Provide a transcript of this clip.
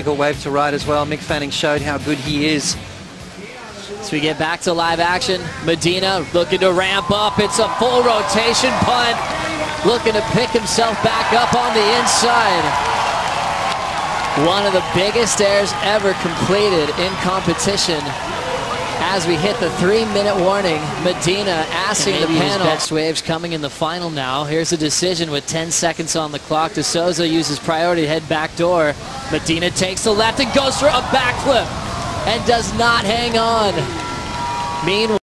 difficult wave to ride as well. Mick Fanning showed how good he is. So we get back to live action. Medina looking to ramp up. It's a full rotation punt. Looking to pick himself back up on the inside. One of the biggest airs ever completed in competition. As we hit the three-minute warning, Medina asking the panel. best waves coming in the final now. Here's a decision with 10 seconds on the clock. De Souza uses priority head back door. Medina takes the left and goes for a backflip and does not hang on. Meanwhile,